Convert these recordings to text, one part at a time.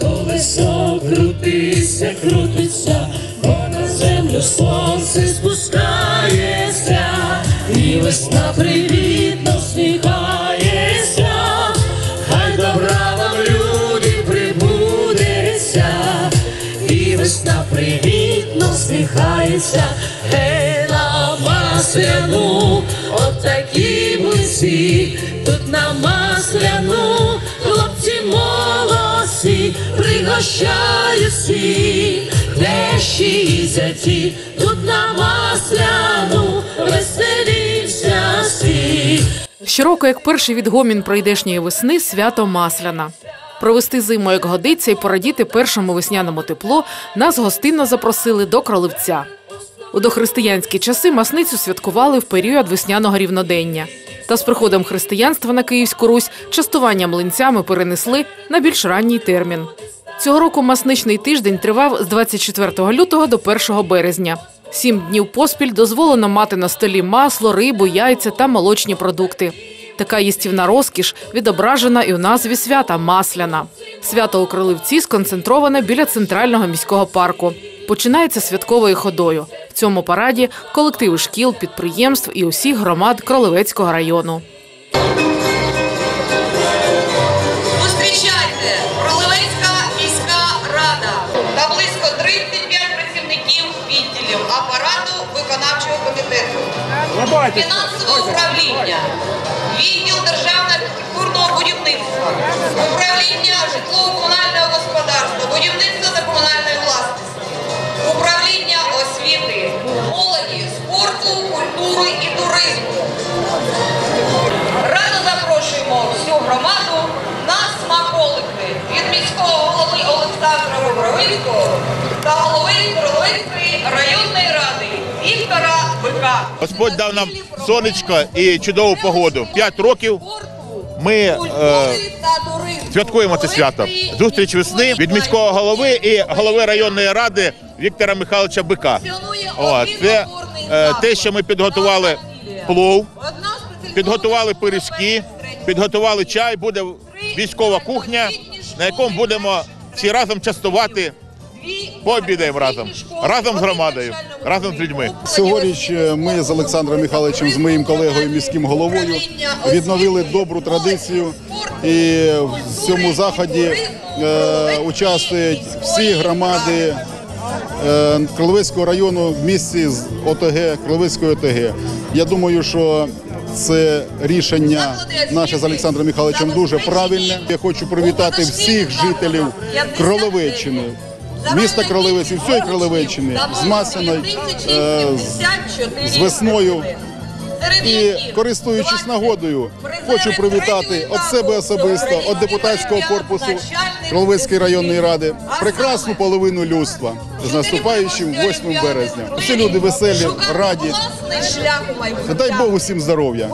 колесо крутися, крутиться, бо на землю сонце спускається, і весна привітно всміхається, хай добра вам люди прибудеться, і весна привітно всміхається, гей на масляну, отакі ми всі, тут на масляну, пригощаю всі, тещі і зяті, тут на масляну, веселімся всі. Щороку, як перший відгомін пройдешньої весни, свято Масляна. Провести зиму як годиться і порадіти першому весняному тепло нас гостинно запросили до Кролевця. У дохристиянські часи масницю святкували в період весняного рівнодення. Та з приходом християнства на Київську Русь частування млинцями перенесли на більш ранній термін. Цього року масничний тиждень тривав з 24 лютого до 1 березня. Сім днів поспіль дозволено мати на столі масло, рибу, яйця та молочні продукти. Така їстівна розкіш відображена і у назві свята Масляна. Свято у Кролевці сконцентроване біля центрального міського парку. Починається святковою ходою. В цьому параді колективи шкіл, підприємств і усіх громад Кролевецького району. Відділів апарату виконавчого комітету, фінансове управління, відділ державного архітектурного будівництва, управління житлово-комунального господарства, будівництва та комунальної власності, управління освіти, молоді, спорту, культури і туризму. Радо запрошуємо всю громаду на смаколики від міського голови Олександра Бобровицького та голови Кроловицької районної ради Віктора Бика. Господь дав нам сонечко і чудову погоду. П'ять років ми е, святкуємо це свято. Зустріч весни від міського голови і голови районної ради Віктора Михайловича Бика. О, це е, те, що ми підготували плов, підготували пиріжки, підготували чай. Буде військова кухня, на якому будемо всі разом частувати. Пообідаємо разом, разом з громадою, разом з людьми. Цьогоріч е, ми з Олександром Михайловичем, з моїм колегою міським головою, відновили добру традицію. І в цьому заході е, участвують всі громади е, району в місті з ОТГ, Кролевецької ОТГ. Я думаю, що це рішення наше з Олександром Михайловичем дуже правильне. Я хочу привітати всіх жителів Кролевеччини. Міста Кролевець і всієї Кролевеччини з Масляною, е, з- з весною. І користуючись нагодою, хочу привітати від себе особисто, від депутатського корпусу Кроловецької районної ради, прекрасну половину людства з наступаючим 8 березня. Всі люди веселі, раді. Дай Бог усім здоров'я.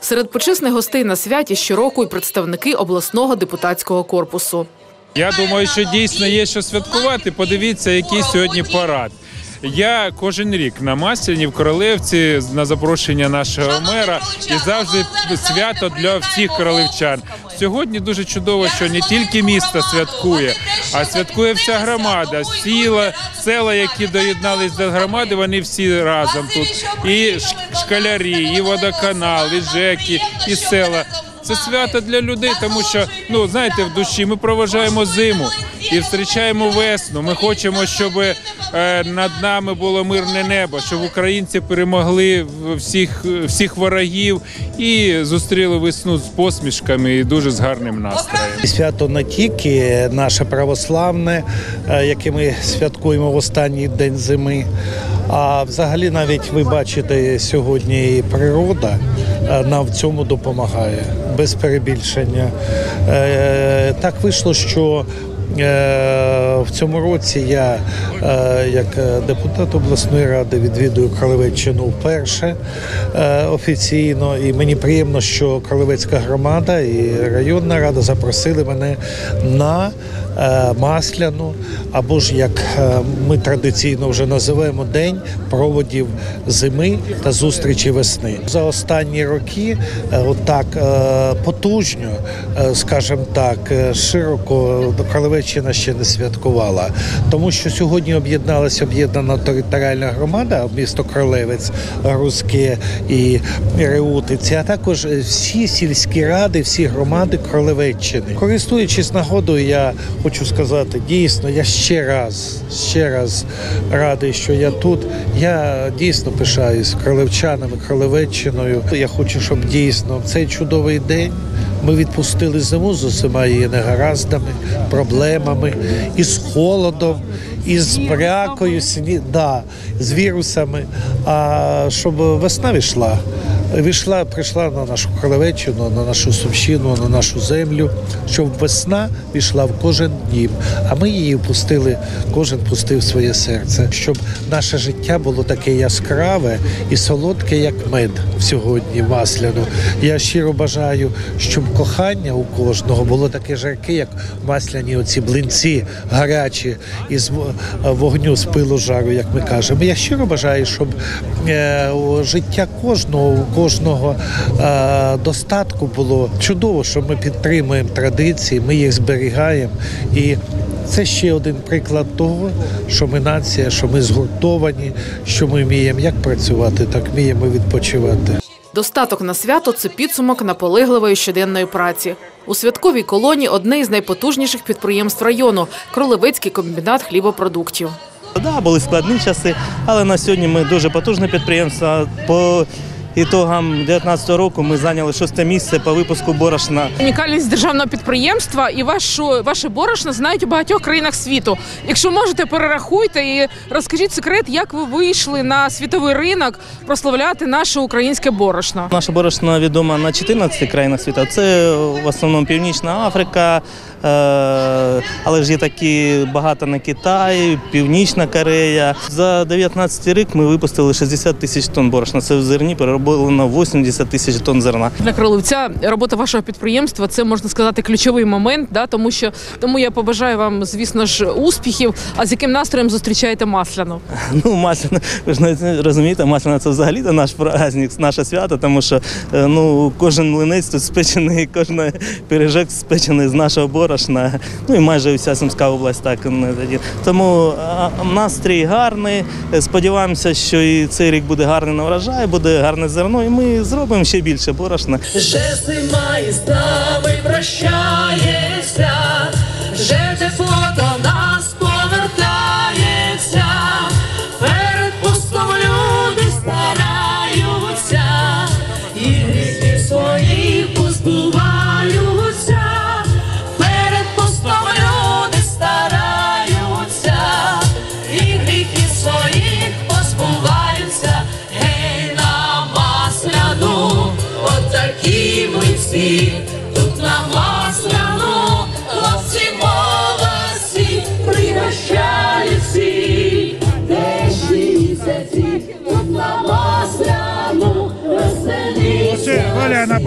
Серед почесних гостей на святі щороку й представники обласного депутатського корпусу. Я думаю, що дійсно є що святкувати. Подивіться, який сьогодні парад. Я кожен рік на Масляні в Королевці на запрошення нашого мера і завжди свято для всіх королевчан. Сьогодні дуже чудово, що не тільки місто святкує, а святкує вся громада. Сіла, села, які доєднались до громади, вони всі разом тут. І ш- школярі, і водоканал, і ЖЕКи, і села. Це свято для людей, тому що ну знаєте, в душі ми проважаємо зиму і зустрічаємо весну. Ми хочемо, щоб е, над нами було мирне небо, щоб українці перемогли всіх всіх ворогів і зустріли весну з посмішками і дуже з гарним настроєм. Свято не тільки наше православне, е, яке ми святкуємо в останній день зими, а взагалі навіть ви бачите сьогодні природа е, нам в цьому допомагає без перебільшення. Е, Так вийшло, що В цьому році я, е, як е, депутат обласної ради, відвідую Кролевеччину вперше е, офіційно. І мені приємно, що Кролевецька громада і районна рада запросили мене на е, масляну, або ж як е, ми традиційно вже називаємо день проводів зими та зустрічі весни. За останні роки е, отак е, потужно, е, скажімо так, е, широко до Кролевеччина ще не святкувала, тому що сьогодні об'єдналася об'єднана територіальна громада, місто Кролевець, Руське і Реутиці, а також всі сільські ради, всі громади Кролевеччини. Користуючись нагодою, я хочу сказати, дійсно, я ще раз, ще раз радий, що я тут. Я дійсно пишаюсь кролевчанами, кролевеччиною. Я хочу, щоб дійсно цей чудовий день ми відпустили зиму з усіма її негараздами, проблемами, із холодом, із брякою, сні... да, з вірусами. А щоб весна війшла. Війшла, прийшла на нашу Кролевеччину, на нашу Сумщину, на нашу землю, щоб весна війшла в кожен дім. А ми її впустили, кожен пустив своє серце, щоб наше життя було таке яскраве і солодке, як мед сьогодні, масляну. Я щиро бажаю, щоб кохання у кожного було таке жарке, як масляні оці блинці гарячі із вогню з пилу жару, як ми кажемо. Я щиро бажаю, щоб е, життя кожного кожного е, достатку було чудово, що ми підтримуємо традиції, ми їх зберігаємо. І це ще один приклад того, що ми нація, що ми згуртовані, що ми вміємо як працювати, так вміємо відпочивати. Достаток на свято це підсумок наполегливої щоденної праці. У святковій колоні одне із найпотужніших підприємств району Кролевецький комбінат хлібопродуктів. Да, були складні часи, але на сьогодні ми дуже потужне підприємство. Ітогам 2019 року ми зайняли шосте місце по випуску борошна. Унікальність державного підприємства і вашу ваше борошно знають у багатьох країнах світу. Якщо можете, перерахуйте і розкажіть секрет, як ви вийшли на світовий ринок прославляти наше українське борошно. Наше борошно відомо на 14 країнах світу. Це в основному Північна Африка, але ж є такі багато на Китай, Північна Корея. За 19 рік ми випустили 60 тисяч тонн борошна. Це в зерні перероблено 80 тисяч тонн зерна. Для кролевця робота вашого підприємства це можна сказати ключовий момент. Да, тому що тому я побажаю вам, звісно ж, успіхів. А з яким настроєм зустрічаєте масляну? Ну, масляна, ви ж розумієте, масляна це взагалі то наш праздник, наше свято, тому що е, ну, кожен млинець тут спечений, кожен пиріжок спечений з нашого борошна. Ну і майже вся Сумська область так. Тому настрій гарний. Сподіваємося, що і цей рік буде гарний на врожай, буде гарне зерно, і ми зробимо ще більше борошна. Вже зима із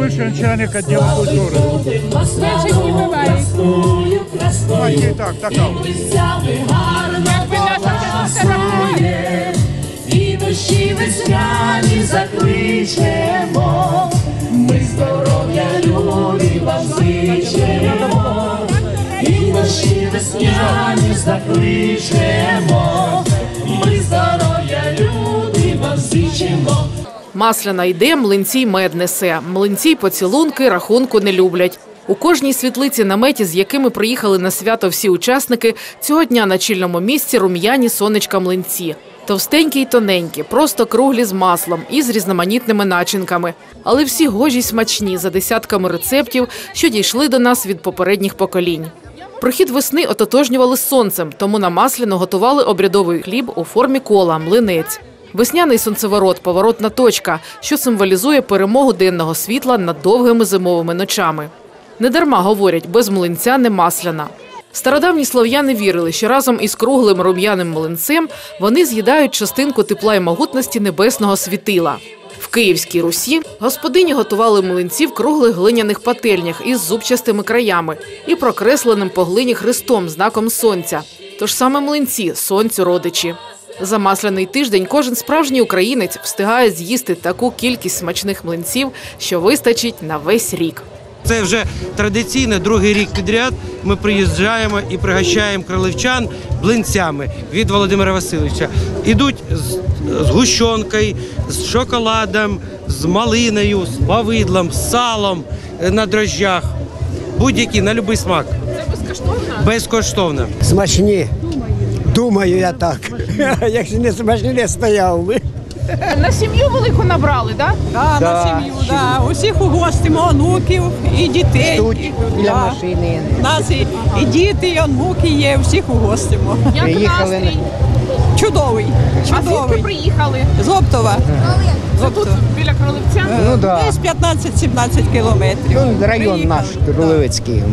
бывший начальник отдела культуры. Масляною красною, красною, Окей, так, така. Взяли гарно красує, і душі весняні закличемо, ми здоров'я любі вам зичимо, і душі весняні закличемо, ми здоров'я любі вам зичимо. Масляна йде, млинці мед несе. Млинці поцілунки рахунку не люблять. У кожній світлиці наметі, з якими приїхали на свято всі учасники, цього дня на чільному місці рум'яні сонечка млинці. Товстенькі й тоненькі, просто круглі з маслом і з різноманітними начинками. Але всі гожі й смачні за десятками рецептів, що дійшли до нас від попередніх поколінь. Прохід весни ототожнювали сонцем, тому на масляно готували обрядовий хліб у формі кола, млинець. Весняний сонцеворот поворотна точка, що символізує перемогу денного світла над довгими зимовими ночами. Недарма говорять, без млинця не масляна. Стародавні слов'яни вірили, що разом із круглим рум'яним млинцем вони з'їдають частинку тепла і могутності небесного світила. В Київській Русі господині готували млинці в круглих глиняних пательнях із зубчастими краями і прокресленим по глині хрестом знаком сонця. Тож саме млинці сонцю родичі. За масляний тиждень кожен справжній українець встигає з'їсти таку кількість смачних млинців, що вистачить на весь рік. це вже традиційно другий рік підряд. Ми приїжджаємо і пригощаємо кролевчан блинцями від Володимира Васильовича. Ідуть з, з гущонкою, з шоколадом, з малиною, з повидлом, з салом е, на дрожжах. Будь-які на будь-який смак. Це безкоштовно? Безкоштовно. Смачні. Думаю я так. Якщо не смачні, не стояв би. На сім'ю велику набрали, так? Да, Да, на сім'ю, да. усіх угостимо, онуків і дітей. Тут да. машини. У нас і, і діти, і онуки є, всіх угостимо. Як Приїхали настрій? Чудовий, А звідки приїхали? З Оптова. Це тут біля Кролевця? Ну да. Десь 15-17 кілометрів. Ну, район Приїхали. наш Рулевицький.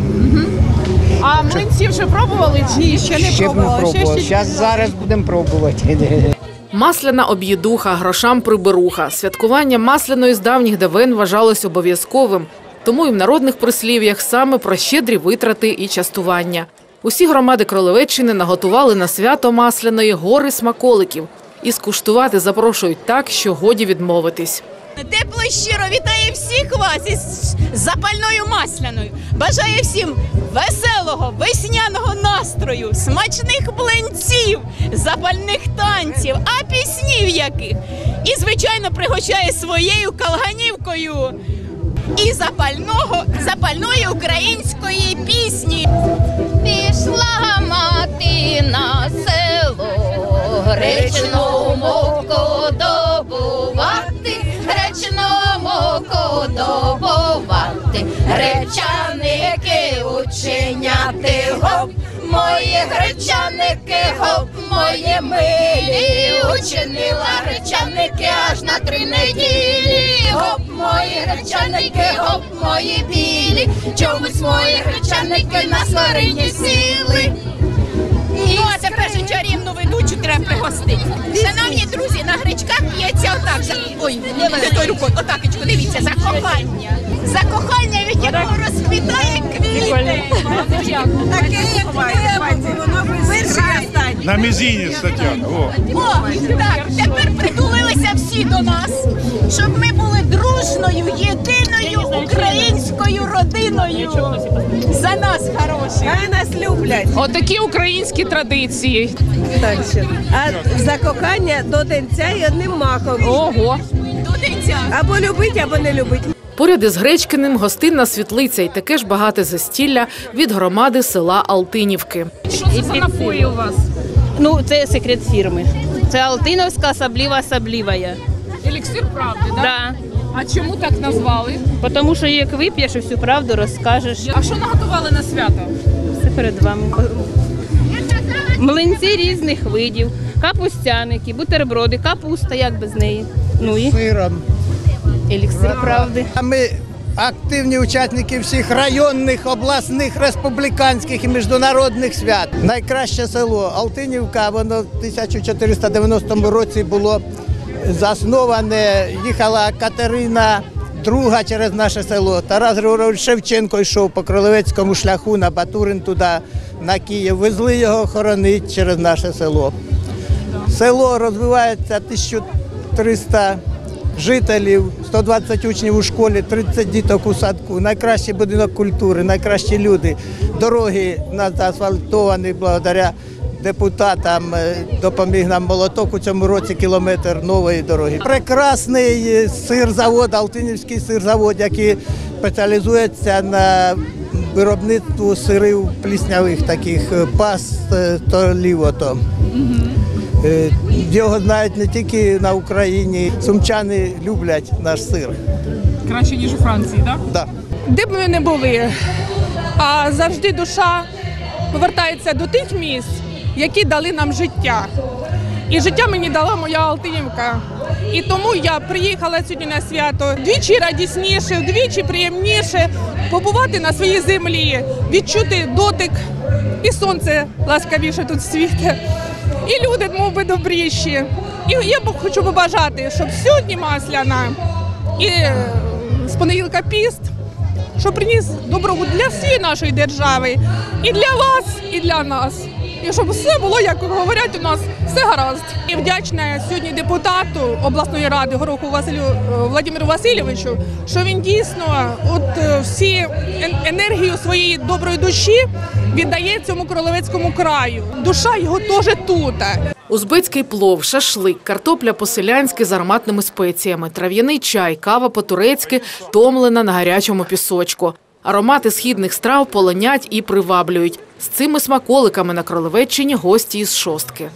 А млинці вже пробували? чи ще не Ще б не. Ще, пробував. ще, Зараз зараз будемо пробувати. Масляна об'єдуха, грошам приберуха. Святкування масляної з давніх давен вважалось обов'язковим. Тому і в народних прислів'ях саме про щедрі витрати і частування. Усі громади Кролевеччини наготували на свято масляної гори смаколиків. І скуштувати запрошують так, що годі відмовитись. Тепло щиро вітає всіх вас із запальною масляною. Бажаю всім веселого весняного настрою, смачних блинців, запальних танців, а піснів яких. І, звичайно, пригощає своєю калганівкою і запального, запальної української пісні. Пішла мати на село, гречну муку добувати, гречну муку добувати, гречаники учиняти гоп, мої гречаники гоп, мої милі, учинила гречаники аж на три неділі, гоп, мої гречаники, гоп, мої білі, чомусь мої гречаники на сварині сіли. Ну, а тепер же чарівну ведучу треба пригостити. Шановні друзі, на гречках п'ється отак. За... Ой, не той рукою, отакочку, дивіться, закохання. Закохання, від якого розквітає квіти. Таке, як небо, воно безкрайне. На мізині Тетяна. О. О, так, тепер притулилися всі до нас, щоб ми були дружною, єдиною Хай нас люблять. Отакі українські традиції. Так що. А закохання до денця і одним махом. Ого. Або любить, або не любить. Поряд із Гречкиним гостинна світлиця і таке ж багате застілля від громади села Алтинівки. Що це за напої у вас? Ну, це секрет фірми. Це Алтиновська особлива особливая. Еліксир правди, так? Да. А чому так назвали? Тому що як вип'єш, всю правду розкажеш. А що наготували на свято? Все перед вами. Млинці різних видів, капустяники, бутерброди, капуста, як без неї. Ну і Сиром. еліксир правди. А ми активні учасники всіх районних, обласних, республіканських і міжнародних свят. Найкраще село Алтинівка, воно в 1490 році було засноване. Їхала Катерина друга через наше село. Тарас Григорович Шевченко йшов по кролевецькому шляху на Батурин туди, на Київ. Везли його хоронити через наше село. Село розвивається 1300 жителів, 120 учнів у школі, 30 діток у садку. Найкращий будинок культури, найкращі люди. Дороги в нас заасфальтовані благодаря депутатам. Е, Допоміг нам молоток у цьому році кілометр нової дороги. Прекрасний е, сирзавод, Алтинівський сирзавод, який спеціалізується на виробництву сирів пліснявих таких е, паст то лівото. Його знають не тільки на Україні. Сумчани люблять наш сир. Краще, ніж у Франції, так? Да. Де б ми не були, а завжди душа повертається до тих місць, які дали нам життя. І життя мені дала моя Алтинівка. І тому я приїхала сьогодні на свято двічі радісніше, вдвічі приємніше побувати на своїй землі, відчути дотик, і сонце ласкавіше тут світе, і люди мов би добріші. І я хочу побажати, щоб сьогодні масляна і е, з понеділка піст, що приніс добробут для всієї нашої держави, і для вас, і для нас. І щоб все було, як говорять у нас, все гаразд. І вдячна сьогодні депутату обласної ради Гороху Василю е, Владимиру Васильовичу, що він дійсно от е, всі ен- енергію своєї доброї душі віддає цьому кролевецькому краю. Душа його теж тут. Узбецький плов, шашлик, картопля по-селянськи з ароматними спеціями, трав'яний чай, кава по-турецьки, томлена на гарячому пісочку. Аромати східних страв полонять і приваблюють. З цими смаколиками на Кролевеччині гості із шостки.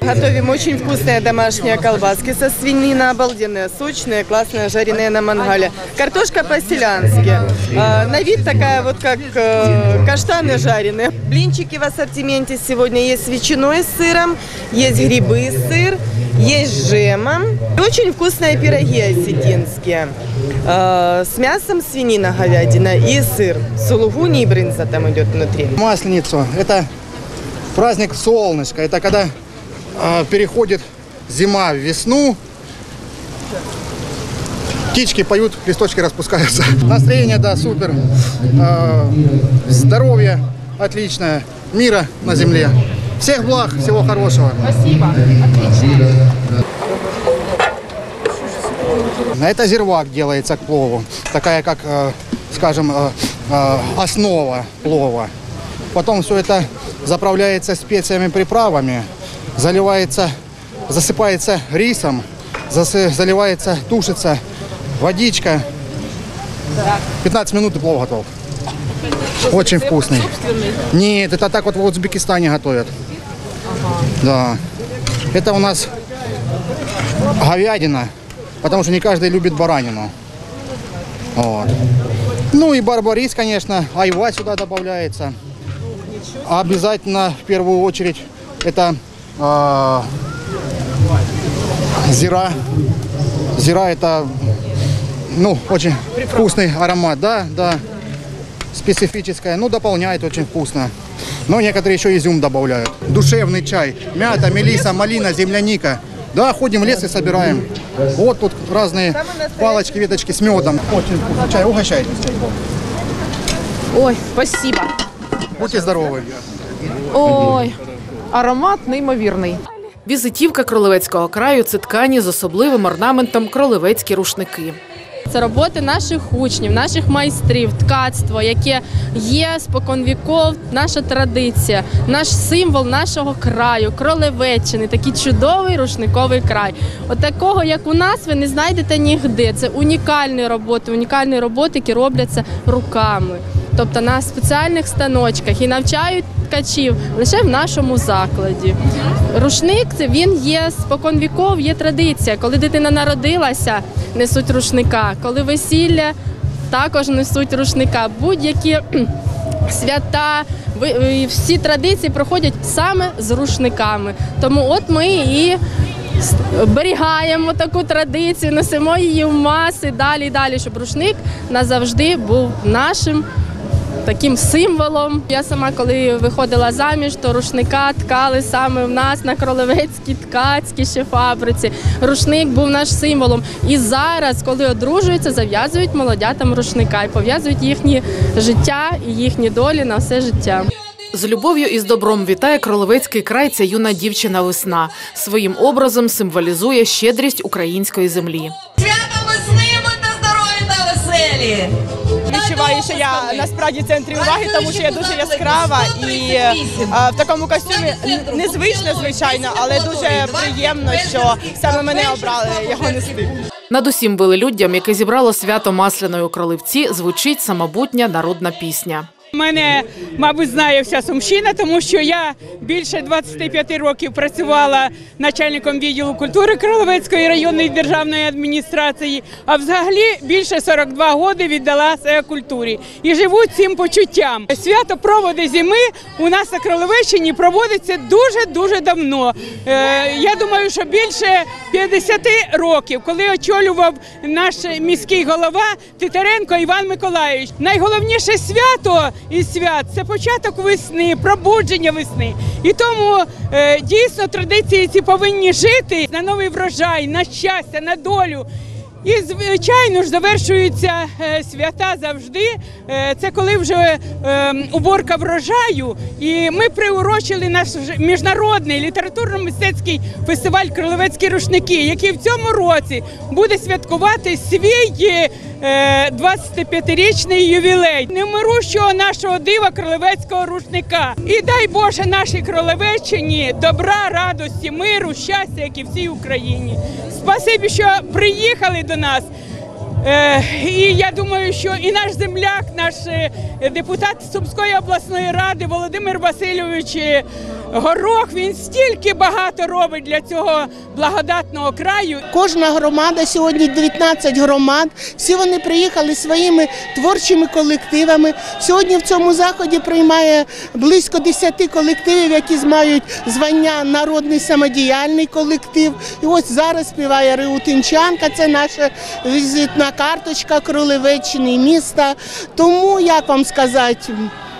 Готовим очень вкусные домашние колбаски со свинина, обалденные, сочные, классные, жареные на мангале. Картошка по-селянски. А, На вид такая вот, как э, каштаны жареные. Блинчики в ассортименте сегодня есть с ветчиной с сыром, есть грибы сыр, есть с джемом. И очень вкусные пироги осетинские. А, С мясом свинина, говядина и сыр. Сулугуни и брынза там идет внутри. Масленицу. Это праздник солнышка. Это когда переходит зима в весну. Птички поют, листочки распускаются. Настроение, да, супер. Э, здоровье отличное. Мира на земле. Всех благ, всего хорошего. Спасибо. Отлично. Это зирвак делается к плову. Такая, как, э, скажем, э, э, основа плова. Потом все это заправляется специями, приправами, заливается, засыпается рисом, засы- заливается, тушится водичка. 15 минут и плов готов. Очень вкусный. Нет, это так вот в Узбекистане готовят. Да. Это у нас говядина, потому что не каждый любит баранину. Вот. Ну и барбарис, конечно, айва сюда добавляется. Обязательно в первую очередь это э, зира. Зира это ну очень вкусный аромат, да, да, специфическая. Ну дополняет очень вкусно. Но некоторые еще изюм добавляют. Душевный чай, мята, мелиса, малина, земляника. Да, ходим в лес и собираем. Вот тут разные палочки, веточки с медом. Очень вкусный чай. Угощайтесь. Ой, спасибо. Будьте здоровы. Ой, аромат неймовірний. Візитівка Кролевецького краю це ткані з особливим орнаментом кролевецькі рушники. Це роботи наших учнів, наших майстрів, ткацтво, яке є споконвіков, наша традиція, наш символ нашого краю, кролевеччини, такий чудовий рушниковий край. От такого, як у нас, ви не знайдете нігде. Це унікальні роботи, унікальні роботи, які робляться руками. Тобто на спеціальних станочках і навчають ткачів лише в нашому закладі. Рушник він є споконвіков, є традиція. Коли дитина народилася, несуть рушника. Коли весілля, також несуть рушника. Будь-які свята, всі традиції проходять саме з рушниками. Тому от ми і берігаємо таку традицію, несемо її в маси далі і далі, щоб рушник назавжди був нашим таким символом. Я сама, коли виходила заміж, то рушника ткали саме в нас на Кролевецькій ткацькій ще фабриці. Рушник був наш символом. І зараз, коли одружуються, зав'язують молодятам рушника і пов'язують їхні життя і їхні долі на все життя. З любов'ю і з добром вітає Кролевецький край ця юна дівчина весна. Своїм образом символізує щедрість української землі. Свято весни, будьте здорові та веселі! Відчуваю, що я насправді в центрі уваги, тому що я дуже яскрава і в такому костюмі незвично, звичайно, але дуже приємно, що саме мене обрали його нести. Над усім велелюддям, яке зібрало свято масляної у Кроливці, звучить самобутня народна пісня. Мене, мабуть, знає вся Сумщина, тому що я більше 25 років працювала начальником відділу культури Кроловецької районної державної адміністрації, а взагалі більше 42 роки віддала себе культурі і живу цим почуттям. Свято проводи зими у нас на Кроловеччині проводиться дуже дуже давно. Е, я думаю, що більше 50 років, коли очолював наш міський голова Титаренко Іван Миколаївич. Найголовніше свято із свят це початок весни, пробудження весни. І тому е, дійсно традиції ці повинні жити на новий врожай, на щастя, на долю. І звичайно ж завершуються е, свята завжди. Е, Це коли вже е, уборка врожаю. І ми приурочили наш міжнародний літературно-мистецький фестиваль Кролевецькі рушники, який в цьому році буде святкувати свій е, 25-річний ювілей немирущого нашого дива кролевецького рушника. І дай Боже нашій кролевеччині добра, радості, миру, щастя, як і всій Україні. Спасибі, що приїхали до нас. Е, і я думаю, що і наш земляк, наш е, депутат Сумської обласної ради Володимир Васильович е, Горох, він стільки багато робить для цього благодатного краю. Кожна громада сьогодні 19 громад. Всі вони приїхали своїми творчими колективами. Сьогодні в цьому заході приймає близько 10 колективів, які мають звання народний самодіяльний колектив. І ось зараз співає Реутинчанка. Це наша візитна карточка Кролевеччини міста. Тому як вам сказати.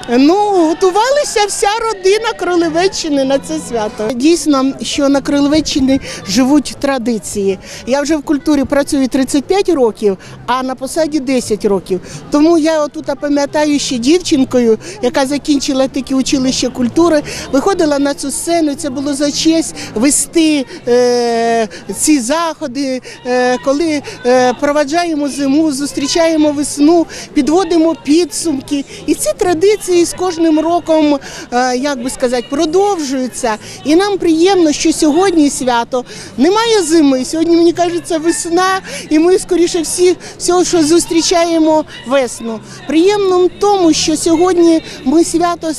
Ну, готувалися вся родина Кролевеччини на це свято. Дійсно, що на Кролевеччині живуть традиції. Я вже в культурі працюю 35 років, а на посаді 10 років. Тому я отут пам'ятаю ще дівчинкою, яка закінчила таке училище культури, виходила на цю сцену. Це було за честь вести е, ці заходи, е, коли е, проваджаємо зиму, зустрічаємо весну, підводимо підсумки. І ці традиції з кожним роком, е, як би сказати, продовжуються. І нам приємно, що сьогодні свято немає зими. Сьогодні мені кажеться весна, і ми скоріше всі всього, що зустрічаємо весну. Приємно в тому, що сьогодні ми свято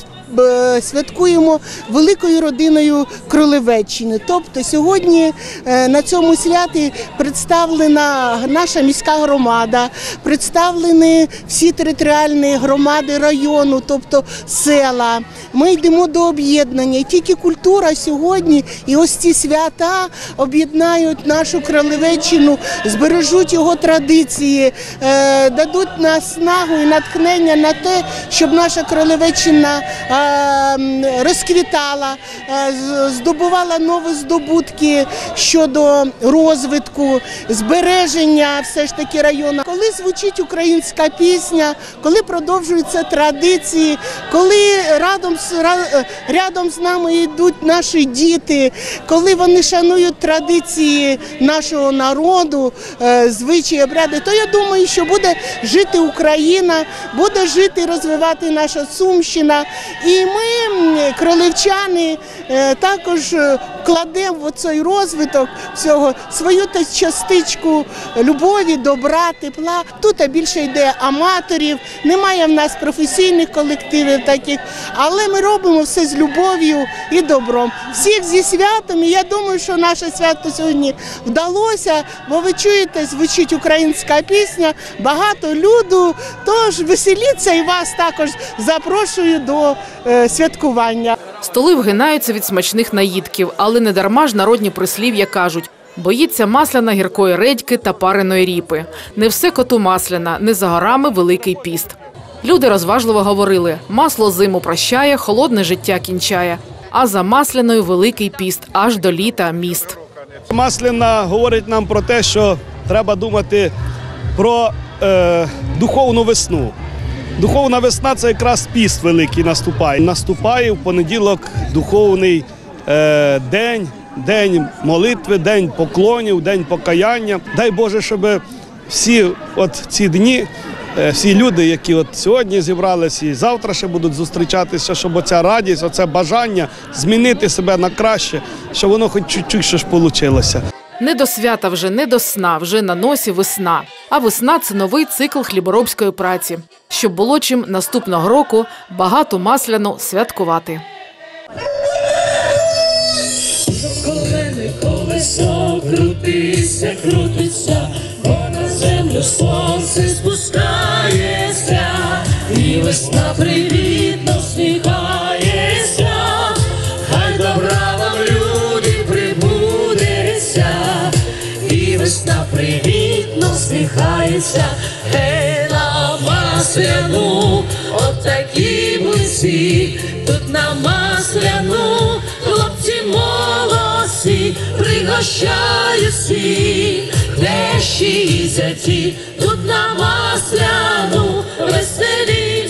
святкуємо великою родиною Кролевеччини. Тобто сьогодні е, на цьому святі представлена наша міська громада, представлені всі територіальні громади району, тобто села. Ми йдемо до об'єднання. Тільки культура сьогодні і ось ці свята об'єднають нашу Кролевеччину, збережуть його традиції, е, дадуть наснагу і натхнення на те, щоб наша Кролевеччина е, розквітала, е, здобувала нові здобутки щодо розвитку, збереження все ж таки району. Коли звучить українська пісня, коли продовжуються традиції, коли радом е, рядом з нами йдуть наші діти, коли вони шанують традиції нашого народу, е, звичаї, обряди, то я думаю, що буде жити Україна, буде жити і розвивати наша Сумщина. І ми, кроливчани, е, також е, вкладемо в цей розвиток всього свою частичку любові, добра, тепла. Тут більше йде аматорів, немає в нас професійних колективів таких, але ми робимо все з любов'ю і добром. Всіх зі святом. І я думаю, що наше свято сьогодні вдалося, бо ви чуєте, звучить українська пісня, багато люду. Тож веселіться і вас також запрошую до е, святкування. Столи вгинаються від смачних наїдків, але не дарма ж народні прислів'я кажуть. Боїться масляна гіркої редьки та пареної ріпи. Не все коту масляна, не за горами великий піст. Люди розважливо говорили: масло зиму прощає, холодне життя кінчає. А за масляною великий піст аж до літа міст. Масляна говорить нам про те, що треба думати про е, духовну весну. Духовна весна це якраз піст великий наступає. Наступає в понеділок духовний е, день, день молитви, день поклонів, день покаяння. Дай Боже, щоб всі от ці дні, е, всі люди, які от сьогодні зібралися і завтра ще будуть зустрічатися, щоб оця радість, оце бажання змінити себе на краще, щоб воно хоч чуть-чуть що ж вийшло. Не до свята вже, не до сна, вже на носі весна. А весна це новий цикл хліборобської праці, щоб було чим наступного року багато масляну святкувати. Колесо крутися, крутися, бо на землю сонце спускається, і весна привітно всміхається, гей на масляну, ми всі, тут на масляну, хлопці молодці, пригощаю всі, тещі і зяті, тут на масляну веселі